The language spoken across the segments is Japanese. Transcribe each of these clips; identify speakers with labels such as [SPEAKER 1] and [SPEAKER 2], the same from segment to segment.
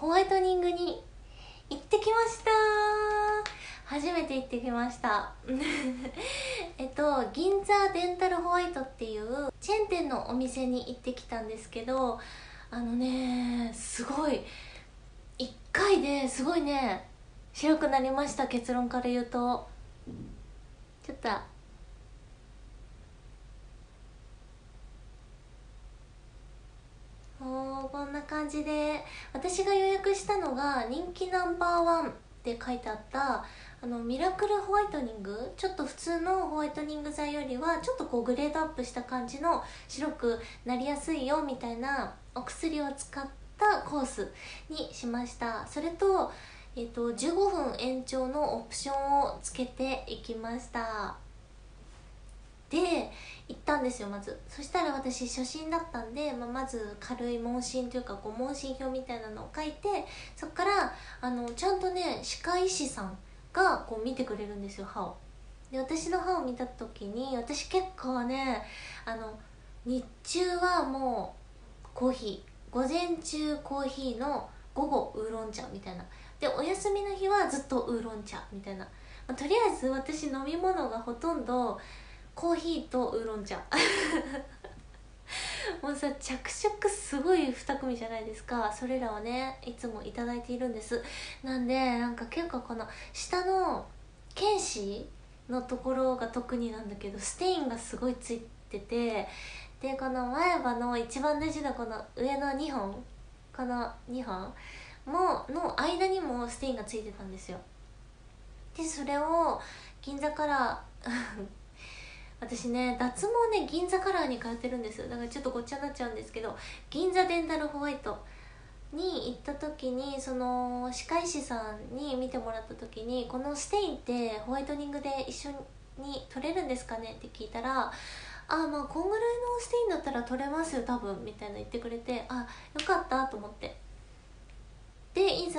[SPEAKER 1] ホワイトニングに行ってきました。初めて行ってきました。えっと銀座デンタルホワイトっていうチェーン店のお店に行ってきたんですけどあのねすごい1回ですごいね白くなりました結論から言うと。ちょっとおこんな感じで私が予約したのが人気ナンバーワンって書いてあったあのミラクルホワイトニング？ちょっと普通のホワイトニング剤よりはちょっとこうグレードアップした感じの白くなりやすいよみたいなお薬を使ったコースにしました。それと,、えーと、15分延長のオプションをつけていきました。ったんですよまず。そしたら私初心だったんで、まあ、まず軽い問診というかこう問診票みたいなのを書いてそっからあのちゃんとね歯科医師さんがこう見てくれるんですよ歯を。で私の歯を見た時に私結構ねあの日中はもうコーヒー午前中コーヒーの午後ウーロン茶みたいな。でお休みの日はずっとウーロン茶みたいな、まあ、とりあえず私飲み物がほとんどコーヒーとウーロン茶。もうさ着色すごい2組じゃないですか。それらはねいつも頂いているんです。なんでなんか結構この下の剣士のところが特になんだけどステインがすごいついててでこの前歯の一番大事なこの上の2本この2本もの間にもステインがついてたんですよ。でそれを銀座から私ね脱毛ね銀座カラーに通ってるんですだからちょっとごっちゃになっちゃうんですけど銀座デンタルホワイトに行った時にその歯科医師さんに見てもらった時にこのステインってホワイトニングで一緒に取れるんですかね？って聞いたらあまあこんぐらいのステインだったら取れますよ多分。みたいな言ってくれてあよかったと思って。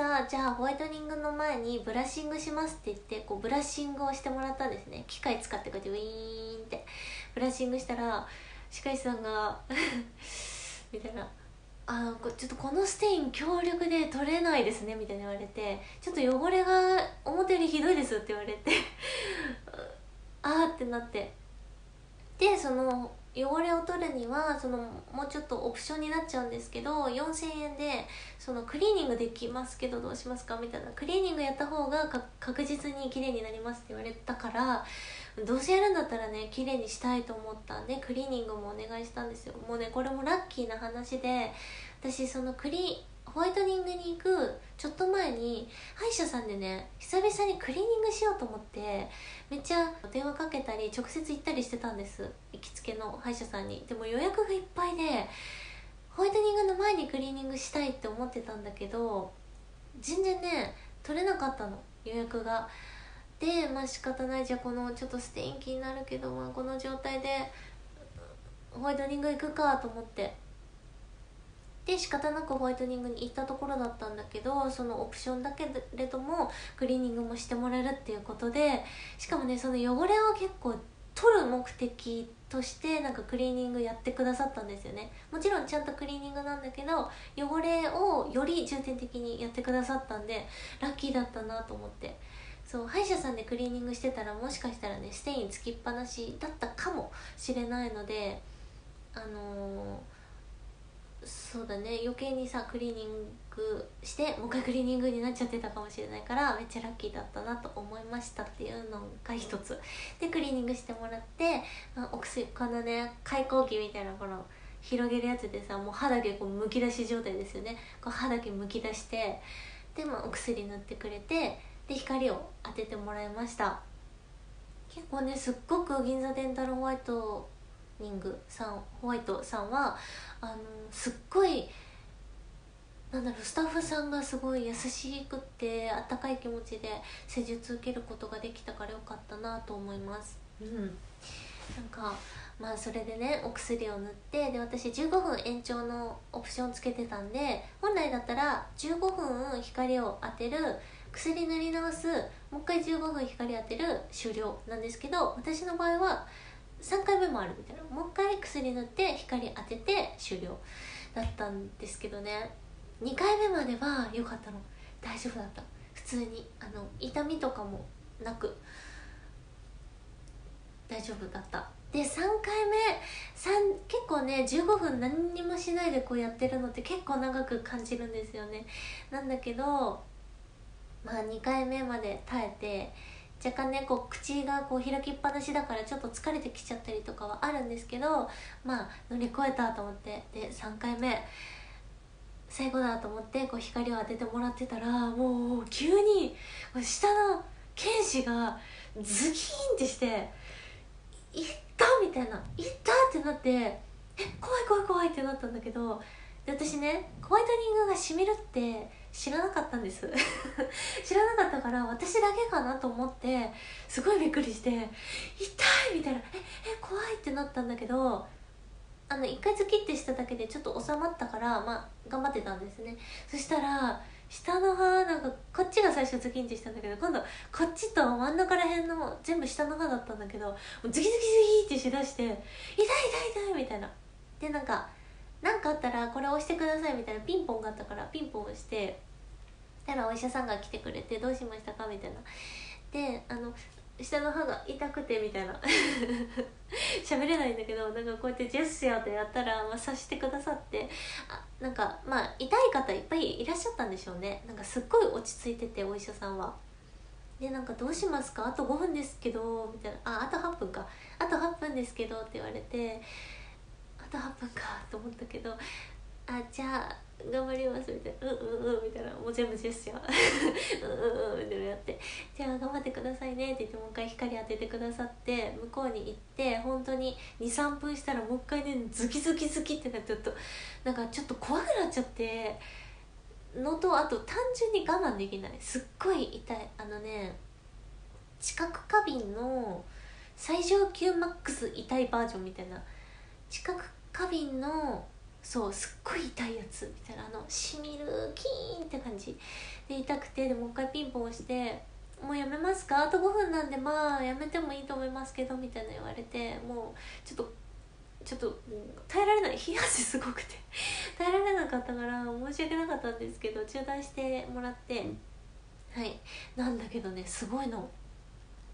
[SPEAKER 1] でいざじゃあホワイトニングの前にブラッシングしますって言ってこうブラッシングをしてもらったんですね。機械使ってこうやってウィーンって。ブラッシングしたら歯科医師さんが みたいな「あちょっとこのステイン強力で取れないですね」みたいに言われて「ちょっと汚れが思ったよりひどいです」って言われて ああってなって。でその汚れを取るにはそのもうちょっとオプションになっちゃうんですけど4000円でそのクリーニングできますけどどうしますか？みたいな。クリーニングやった方が確実に綺麗になりますって言われたからどうせやるんだったらね綺麗にしたいと思ったんでクリーニングもお願いしたんですよ。もうねこれもラッキーな話で私そのクリホワイトニングに行くちょっと前に歯医者さんでね久々にクリーニングしようと思ってめっちゃ電話かけたり直接行ったりしてたんです。行きつけの歯医者さんに。でも予約がいっぱいでホワイトニングの前にクリーニングしたいって思ってたんだけど全然ね取れなかったの。予約が。でまあ仕方ない。じゃあこのちょっとステイン気になるけど、まあ、この状態でホワイトニング行くかと思って。で仕方なくホワイトニングに行ったところだったんだけどそのオプションだけれどもクリーニングもしてもらえるっていうことでしかもねその汚れを結構取る目的としてなんかクリーニングやってくださったんですよね。もちろんちゃんとクリーニングなんだけど汚れをより重点的にやってくださったんでラッキーだったなと思って。そう歯医者さんでクリーニングしてたらもしかしたらねステインつきっぱなしだったかもしれないのであのーそうだね余計にさクリーニングしてもう一回クリーニングになっちゃってたかもしれないからめっちゃラッキーだったなと思いましたっていうのが一つ。でクリーニングしてもらって、まあ、お薬このね開口器みたいなこの広げるやつでさもう歯だけこうむき出し状態ですよね。こう歯だけむき出してで、まあ、お薬塗ってくれてで光を当ててもらいました。結構ねすっごく銀座デンタルホワイトニングさんホワイトさんはあのすっごいなんだろうスタッフさんがすごい優しくってあったかい気持ちで施術受けることができたからよかったなと思います。うん。なんかまあそれでねお薬を塗ってで私15分延長のオプションつけてたんで本来だったら15分光を当てる薬塗り直すもう一回15分光当てる終了なんですけど私の場合は3回目もあるみたいな。もう一回薬塗って光当てて終了だったんですけどね。2回目までは良かったの。大丈夫だった。普通に。あの痛みとかもなく。大丈夫だった。で3回目3結構ね15分何にもしないでこうやってるのって結構長く感じるんですよね。なんだけどまあ2回目まで耐えて若干ねこう口がこう開きっぱなしだからちょっと疲れてきちゃったりとかはあるんですけどまあ乗り越えたと思ってで3回目最後だと思ってこう光を当ててもらってたらもう急に下の剣士がズキーンってして「いった!」みたいな「いった!」ってなって「え怖い怖い怖い」ってなったんだけどで私ねホワイトニングがしみるって知らなかったんです 知らなかったから私だけかなと思ってすごいびっくりして「痛い!」みたいな「ええ怖い!」ってなったんだけどあの1回ズキッてしただけでちょっと収まったからまあ頑張ってたんですねそしたら下の歯なんかこっちが最初ズキンってしたんだけど今度こっちと真ん中ら辺の全部下の歯だったんだけどズキズキズキってしだして「痛い痛い痛い!」みたいなでなんか何かあったらこれ押してくださいみたいなピンポンがあったからピンポン押してたらお医者さんが来てくれて「どうしましたか?」みたいな。であの下の歯が痛くてみたいな。喋れないんだけどなんかこうやってジェスチャーでやったら、まあ、察してくださってあなんかまあ痛い方いっぱいいらっしゃったんでしょうね。なんかすっごい落ち着いててお医者さんは。でなんか「どうしますか？あと5分ですけど」みたいな「ああと8分か。あと8分ですけど」って言われて「と8分か」と思ったけど「あじゃあ頑張りますみたいな「うんうんうん」みたいなもう全部ジェスチャー「うんうんうん」みたいなやって「じゃあ頑張ってくださいね」って言ってもう一回光当ててくださって向こうに行って本当に23分したらもう一回ねズキズキズキってなってちょっとなんかちょっと怖くなっちゃってのとあと単純に我慢できない。すっごい痛い。あのね知覚過敏の最上級マックス痛いバージョンみたいな。知覚過敏のそうすっごい痛いやつみたいなあのしみるキーンって感じで痛くてでもう一回ピンポン押して「もうやめますか？あと5分なんでまあやめてもいいと思いますけど」みたいな言われてもうちょっとちょっと耐えられない冷や汗すごくて 耐えられなかったから申し訳なかったんですけど中断してもらってはい。なんだけどねすごいの。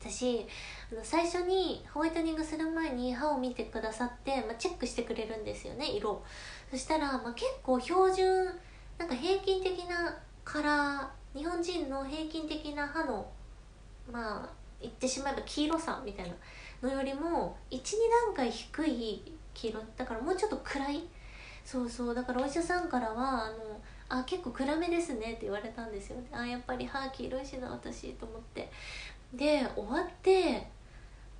[SPEAKER 1] 私あの最初にホワイトニングする前に歯を見てくださって、まあ、チェックしてくれるんですよね色。そしたら、まあ、結構標準なんか平均的なカラー日本人の平均的な歯のまあ言ってしまえば黄色さみたいなのよりも12段階低い黄色。だからもうちょっと暗い。そうそう。だからお医者さんからはあのあ結構暗めですねって言われたんですよあやっぱり歯黄色いしな私と思って。で終わって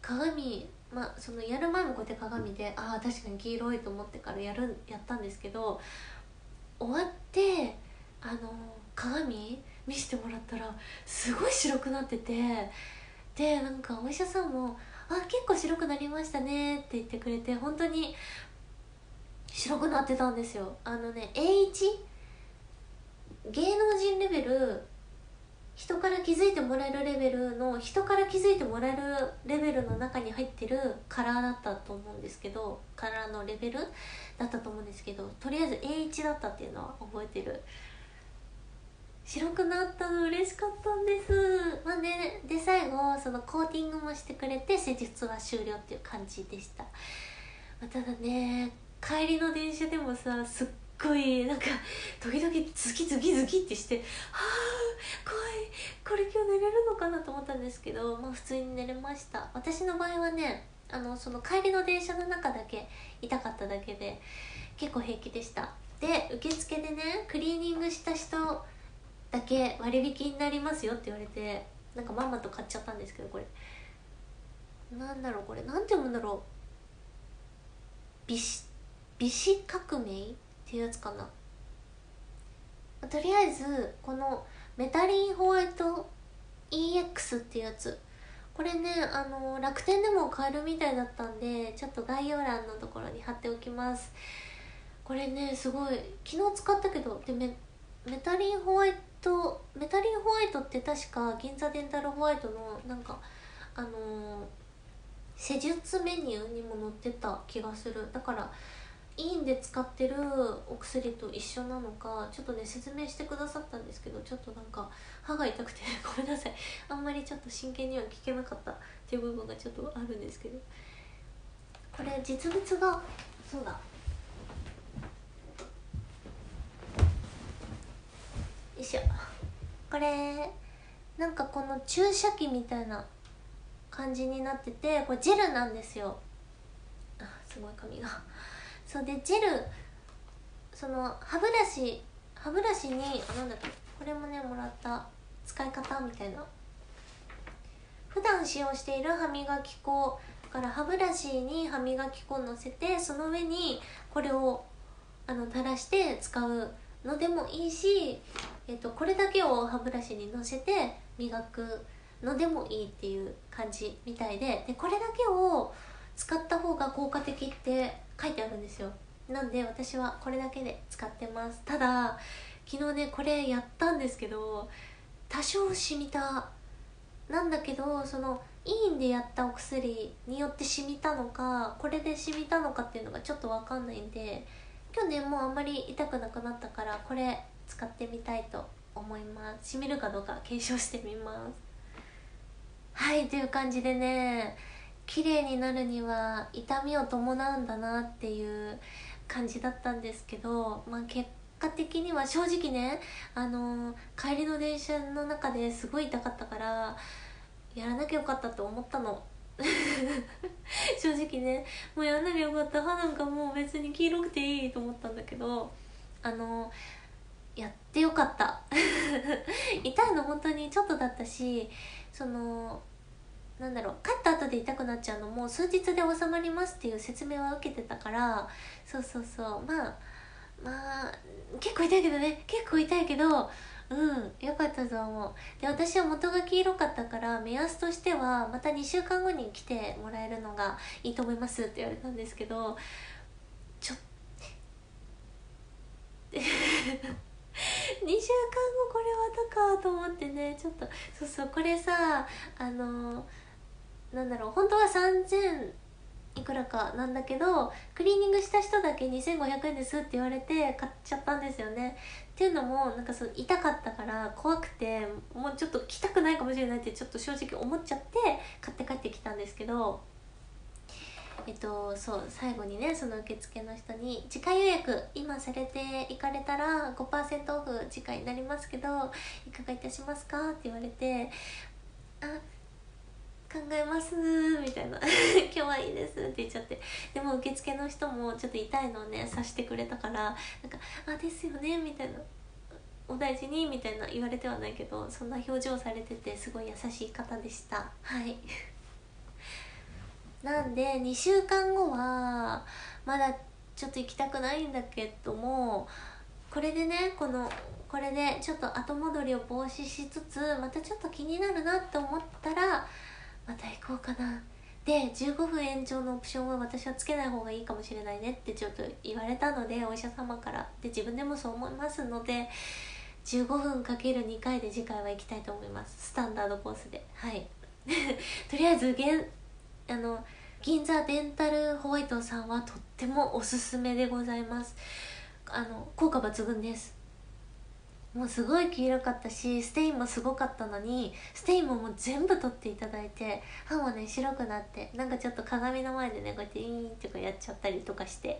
[SPEAKER 1] 鏡まあそのやる前もこうやって鏡でああ確かに黄色いと思ってからやるやったんですけど終わってあの鏡見せてもらったらすごい白くなっててでなんかお医者さんも「あ結構白くなりましたね」って言ってくれて本当に白くなってたんですよ。あのね A1 芸能人レベル人から気づいてもらえるレベルの人から気づいてもらえるレベルの中に入ってるカラーだったと思うんですけどカラーのレベルだったと思うんですけどとりあえず A1 だったっていうのは覚えてる。白くなったの嬉しかったんです。まあねで最後そのコーティングもしてくれて施術は終了っていう感じでした、まあ、ただね帰りの電車でもさすっごいなんか時々ズキズキズキってしてはあ怖いこれ今日寝れるのかなと思ったんですけどまあ普通に寝れました。私の場合はねあのその帰りの電車の中だけ痛かっただけで結構平気でした。で受付でねクリーニングした人だけ割引になりますよって言われてなんかまんまと買っちゃったんですけどこれ。なんだろうこれ。なんて読むんだろう。美し美子革命？っていうやつかな。とりあえずこのメタリンホワイト EX っていうやつ。これねあの楽天でも買えるみたいだったんでちょっと概要欄のところに貼っておきます。これねすごい昨日使ったけどでメメタリンホワイトメタリンホワイトって確か銀座デンタルホワイトのなんかあの施術メニューにも載ってた気がする。だからいいんで使ってるお薬と一緒なのかちょっとね説明してくださったんですけどちょっとなんか歯が痛くてごめんなさい。あんまりちょっと真剣には聞けなかったっていう部分がちょっとあるんですけど。これ実物がそうだ。よいしょ。これなんかこの注射器みたいな感じになっててこれジェルなんですよ。あすごい髪が。そうでジェルその歯ブラシ歯ブラシにあなんだっけこれもねもらった使い方みたいな。普段使用している歯磨き粉。から歯ブラシに歯磨き粉をのせてその上にこれをあの垂らして使うのでもいいし、えっと、これだけを歯ブラシにのせて磨くのでもいいっていう感じみたいで。でこれだけを使った方が効果的って書いてあるんですよ。なんで私はこれだけで使ってます。ただ昨日ねこれやったんですけど多少染みた。なんだけどそのいいんでやったお薬によって染みたのかこれで染みたのかっていうのがちょっと分かんないんで今日ねもあんまり痛くなくなったからこれ使ってみたいと思います。染みるかどうか検証してみます。はいという感じでね綺麗になるには痛みを伴うんだなっていう感じだったんですけど、まあ、結果的には正直ね、あのー、帰りの電車の中ですごい痛かったからやらなきゃよかったと思ったの。正直ねもうやんなきゃよかった。歯なんかもう別に黄色くていいと思ったんだけどあの、やってよかった。痛いの本当にちょっとだったしそのなんだろう帰った後で痛くなっちゃうのも数日で収まりますっていう説明は受けてたからそうそうそう。まあまあ結構痛いけどね。結構痛いけどうんよかったと思う。で私は元が黄色かったから目安としてはまた2週間後に来てもらえるのがいいと思いますって言われたんですけどちょっ 2週間後これはたかと思ってねちょっとそうそうこれさあのーなんだろう本当は3000いくらかなんだけどクリーニングした人だけ2500円ですって言われて買っちゃったんですよねっていうのもなんかそう痛かったから怖くてもうちょっと来たくないかもしれないってちょっと正直思っちゃって買って帰ってきたんですけどえっとそう最後にねその受付の人に「次回予約今されて行かれたら5%オフ次回になりますけどいかがいたしますか?」って言われて「あ考えますみたいな。今日はいいですって言っちゃって。でも受付の人もちょっと痛いのをねさしてくれたからなんか「あですよね」みたいな「お大事に」みたいな言われてはないけどそんな表情されててすごい優しい方でした。はい。なんで2週間後はまだちょっと行きたくないんだけどもこれでねこのこれでちょっと後戻りを防止しつつまたちょっと気になるなって思ったらまた行こうかな。で15分延長のオプションは私はつけない方がいいかもしれないねってちょっと言われたのでお医者様から。で自分でもそう思いますので15分かける2回で次回は行きたいと思います。スタンダードコースで。はい。とりあえず現あの銀座デンタルホワイトさんはとってもおすすめでございます。あの効果抜群です。もうすごい黄色かったしステインもすごかったのにステインももう全部取っていただいて歯もね白くなってなんかちょっと鏡の前でねこうやってイーンとかやっちゃったりとかして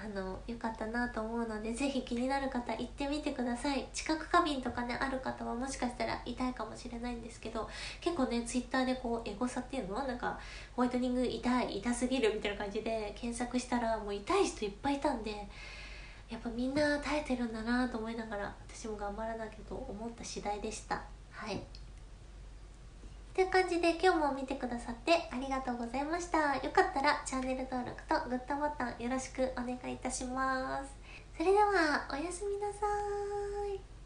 [SPEAKER 1] あのよかったなと思うのでぜひ気になる方行ってみてください。知覚過敏とかねある方はもしかしたら痛いかもしれないんですけど結構ねツイッターでこうエゴサっていうのはなんかホワイトニング痛い痛すぎるみたいな感じで検索したらもう痛い人いっぱいいたんでやっぱみんな耐えてるんだなと思いながら私も頑張らなきゃと思った次第でした。はい。という感じで今日も見てくださってありがとうございました。よかったらチャンネル登録とグッドボタンよろしくお願いいたします。それではおやすみなさい。